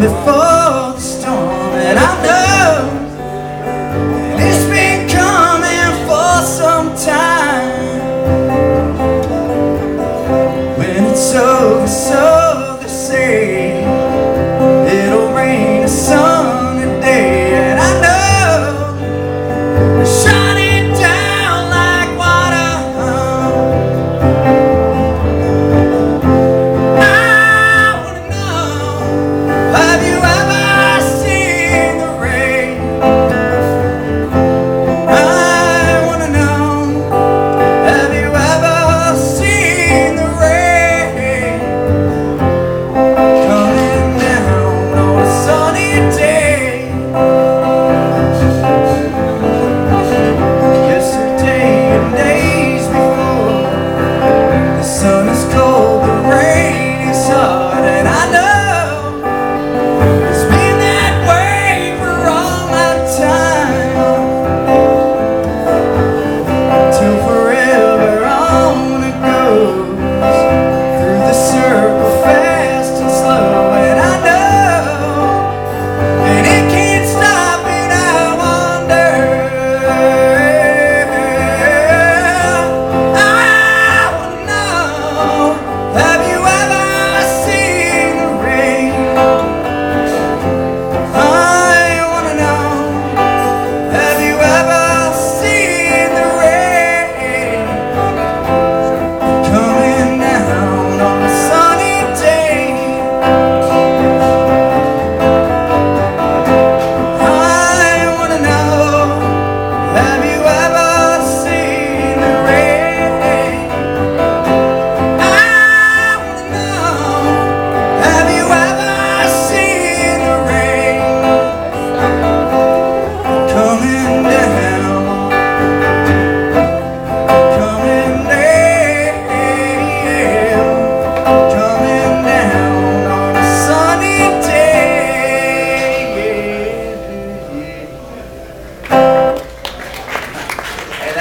before the storm And I know it's been coming for some time. When it's over, so it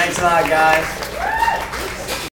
Thanks a lot, guys.